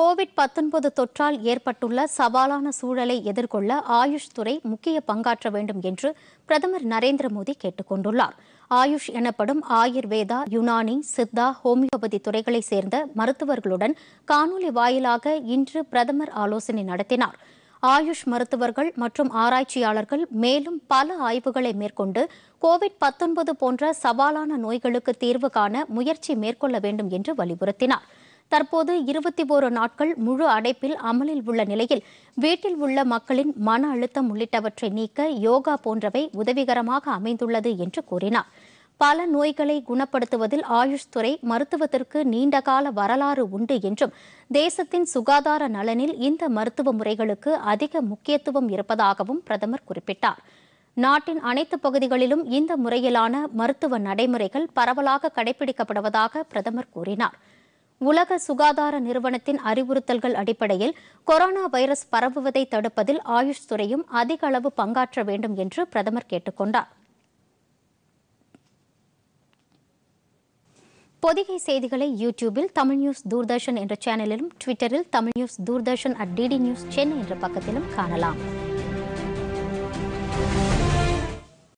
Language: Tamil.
கோவிட் 19 தொற்றால் ஏற்பட்டுள்ள சவாலான சூழலை எதிர்கொள்ள ஆயுஷ் துறை முக்கிய பங்காற்ற வேண்டும் என்று பிரதமர் நரேந்திர மோடி கேட்டுக் கொண்டுள்ளார். ஆயுஷ் எனப்படும் ஆயுர்வேதா யுனானி சித்தா ஹோமியோபதி துறைகளைச் சேர்ந்த மருத்துவர்களுடன் காணொலி வாயிலாக இன்று பிரதமர் ஆலோசனை நடத்தினார். ஆயுஷ் மருத்துவர்கள் மற்றும் ஆராய்ச்சியாளர்கள் மேலும் பல ஆய்வுகளை மேற்கொண்டு கோவிட் 19 போன்ற சவாலான நோய்களுக்கு தீர்வு காண முயற்சி மேற்கொள்ள வேண்டும் என்று வலியுறுத்தினார். தற்போது இருபத்தி ஓரு நாட்கள் முழு அடைப்பில் அமலில் உள்ள நிலையில் வீட்டில் உள்ள மக்களின் மன அழுத்தம் உள்ளிட்டவற்றை நீக்க யோகா போன்றவை உதவிகரமாக அமைந்துள்ளது என்று கூறினார். பல நோய்களை குணப்படுத்துவதில் ஆயுஷ் துறை மருத்துவத்திற்கு நீண்டகால வரலாறு உண்டு என்றும் தேசத்தின் சுகாதார நலனில் இந்த மருத்துவ முறைகளுக்கு அதிக முக்கியத்துவம் இருப்பதாகவும் பிரதமர் குறிப்பிட்டார். நாட்டின் அனைத்து பகுதிகளிலும் இந்த முறையிலான மருத்துவ நடைமுறைகள் பரவலாக கடைபிடிக்கப்படுவதாக பிரதமர் கூறினார். உலக சுகாதார நிறுவனத்தின் அறிவுறுத்தல்கள் அடிப்படையில் கொரோனா வைரஸ் பரவுவதை தடுப்பதில் ஆயுஷ் துறையும் அதிக அளவு பங்காற்ற வேண்டும் என்று பிரதமர் கேட்டுக் கொண்டார் பொதிகை செய்திகளை யூடியூபில் தமிழ் நியூஸ் தூர்தர்ஷன் என்ற சேனலிலும் ட்விட்டரில் Tamil news Doordarshan at DD news Chennai என்ற பக்கத்திலும் காணலாம்.